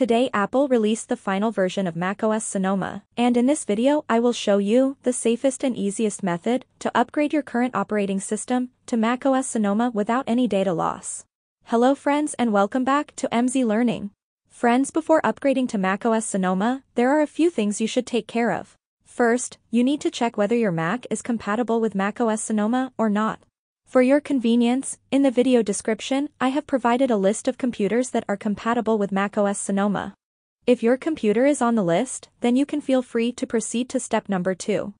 Today Apple released the final version of macOS Sonoma, and in this video I will show you the safest and easiest method to upgrade your current operating system to macOS Sonoma without any data loss. Hello friends and welcome back to MZ Learning. Friends before upgrading to macOS Sonoma, there are a few things you should take care of. First, you need to check whether your Mac is compatible with macOS Sonoma or not. For your convenience, in the video description, I have provided a list of computers that are compatible with macOS Sonoma. If your computer is on the list, then you can feel free to proceed to step number 2.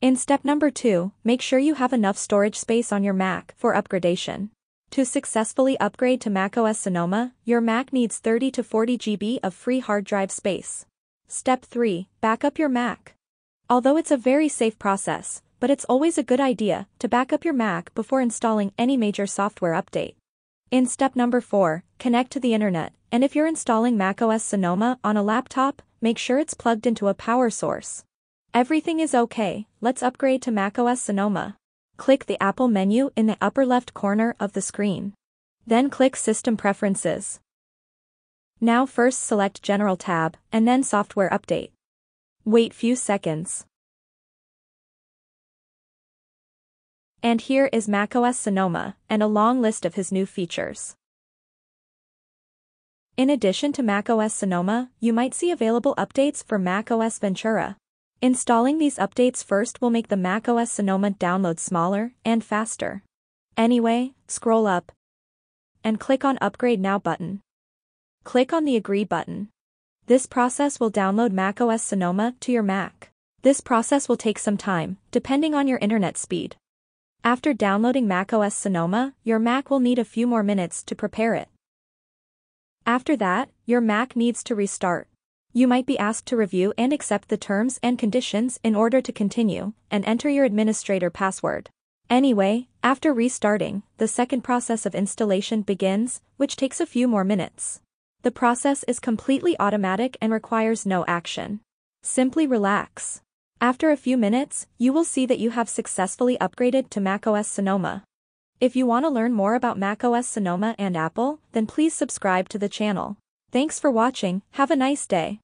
In step number 2, make sure you have enough storage space on your Mac for upgradation. To successfully upgrade to macOS Sonoma, your Mac needs 30 to 40 GB of free hard drive space. Step 3, back up your Mac. Although it's a very safe process, but it's always a good idea to back up your Mac before installing any major software update. In step number 4, connect to the internet, and if you're installing macOS Sonoma on a laptop, make sure it's plugged into a power source. Everything is okay, let's upgrade to macOS Sonoma. Click the Apple menu in the upper left corner of the screen. Then click System Preferences. Now first select General tab, and then Software Update. Wait few seconds. And here is macOS Sonoma, and a long list of his new features. In addition to macOS Sonoma, you might see available updates for macOS Ventura. Installing these updates first will make the macOS Sonoma download smaller and faster. Anyway, scroll up and click on Upgrade Now button. Click on the Agree button. This process will download macOS Sonoma to your Mac. This process will take some time, depending on your internet speed. After downloading macOS Sonoma, your Mac will need a few more minutes to prepare it. After that, your Mac needs to restart. You might be asked to review and accept the terms and conditions in order to continue, and enter your administrator password. Anyway, after restarting, the second process of installation begins, which takes a few more minutes. The process is completely automatic and requires no action. Simply relax. After a few minutes, you will see that you have successfully upgraded to macOS Sonoma. If you want to learn more about macOS Sonoma and Apple, then please subscribe to the channel. Thanks for watching, have a nice day.